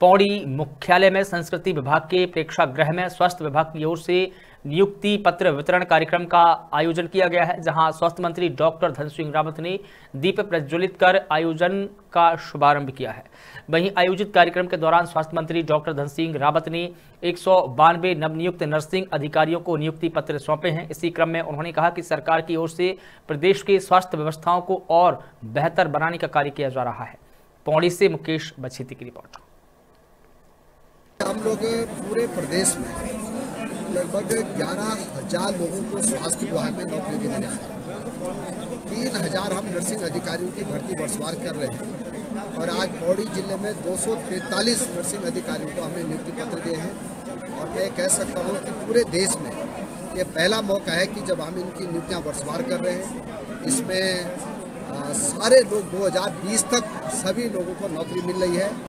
पौड़ी मुख्यालय में संस्कृति विभाग के प्रेक्षागृह में स्वास्थ्य विभाग की ओर से नियुक्ति पत्र वितरण कार्यक्रम का आयोजन किया गया है, जहाँ स्वास्थ्य मंत्री डॉक्टर धन सिंह रावत ने दीप प्रज्वलित कर आयोजन का शुभारंभ किया है। वहीं आयोजित कार्यक्रम के दौरान स्वास्थ्य मंत्री डॉक्टर धन सिंह रावत ने एक सौ बानवे नवनियुक्त नर्सिंग अधिकारियों को नियुक्ति पत्र सौंपे हैं। इसी क्रम में उन्होंने कहा कि सरकार की ओर से प्रदेश की स्वास्थ्य व्यवस्थाओं को और बेहतर बनाने का कार्य किया जा रहा है। पौड़ी से मुकेश बछेती की रिपोर्ट। हम लोग पूरे प्रदेश में लगभग ग्यारह हज़ार लोगों को स्वास्थ्य विभाग में नौकरी देने जा रहे तीन हज़ार हम नर्सिंग अधिकारियों की भर्ती वर्षवार कर रहे हैं और आज पौड़ी ज़िले में दो सौ तैंतालीस नर्सिंग अधिकारियों को हमने नियुक्ति पत्र दिए हैं और मैं कह सकता हूँ कि पूरे देश में ये पहला मौका है कि जब हम इनकी नियुक्तियाँ वर्षवार कर रहे हैं, इसमें सारे लोग 2020 तक सभी लोगों को नौकरी मिल रही है।